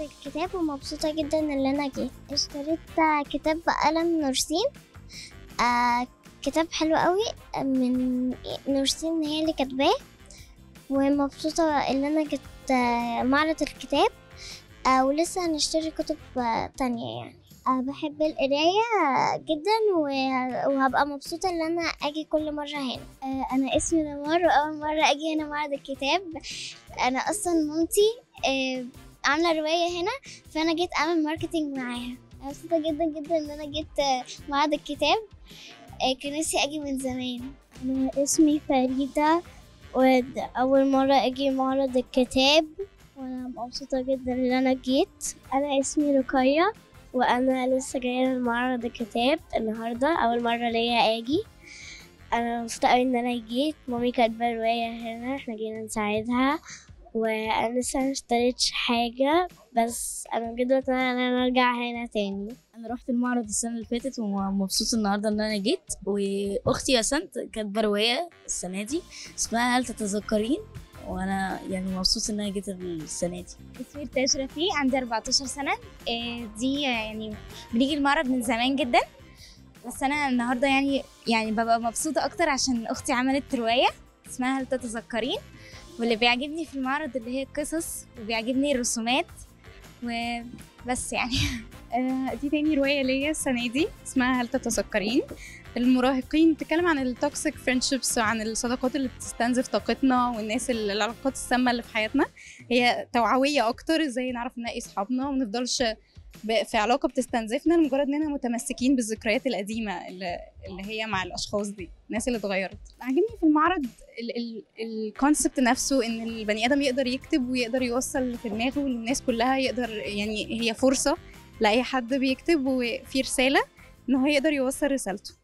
الكتاب ومبسوطة جدا إن أنا جيت. اشتريت آه، كتاب بقلم نورسين. آه كتاب حلو قوي من نورسين هي اللي كاتباه. ومبسوطة إن أنا جيت آه، معرض الكتاب. آه ولسه هنشتري كتب آه، تانية يعني. آه بحب القراية جدا و- وهبقى مبسوطة إن أنا أجي كل مرة هنا. آه أنا اسمي نمار وأول مرة أجي هنا معرض الكتاب. أنا أصلا مامتي آه عاملة رواية هنا فأنا جيت أعمل ماركتينج معاها. أنا مبسوطة جدا جدا إن أنا جيت آه، معرض الكتاب. آه، كان نفسي أجي من زمان. أنا اسمي فريدة وأول مرة أجي معرض الكتاب. وأنا مبسوطة جدا إن أنا جيت. أنا اسمي رقية وأنا لسه جاية من معرض الكتاب النهاردة أول مرة ليا أجي. أنا مبسوطة أوي إن أنا جيت. مامي كاتبة رواية هنا إحنا جينا نساعدها. وأنا لسه مشتريتش حاجة بس أنا بجد بتمنى إن أنا أرجع هنا تاني. أنا رحت المعرض السنة اللي فاتت ومبسوط النهارده إن أنا جيت. وأختي بسنت كاتبه روايه السنة دي اسمها هل تتذكرين؟ وأنا يعني مبسوط إن أنا جيت السنة دي. اسمي رفيق عندي 14 سنة. إيه دي يعني بنيجي المعرض من زمان جدا. بس أنا النهاردة يعني يعني ببقى مبسوطة أكتر عشان أختي عملت رواية اسمها هل تتذكرين؟ واللي بيعجبني في المعرض اللي هي القصص وبيعجبني الرسومات وبس يعني. آه، دي تاني رواية ليا السنة دي اسمها هل تتذكرين؟ المراهقين بتتكلم عن ال toxic friendships وعن الصداقات اللي بتستنزف طاقتنا والناس اللي العلاقات السامة اللي في حياتنا. هي توعوية أكتر إزاي نعرف نلاقي أصحابنا وما نفضلش في علاقة بتستنزفنا لمجرد إننا متمسكين بالذكريات القديمة اللي, هي مع الأشخاص دي الناس اللي اتغيرت. عاجبني في المعرض الكونسبت نفسه إن البني آدم يقدر يكتب ويقدر يوصل في دماغه للناس كلها يقدر يعني هي فرصة لأي حد بيكتب وفي رسالة إن هو يقدر يوصل رسالته.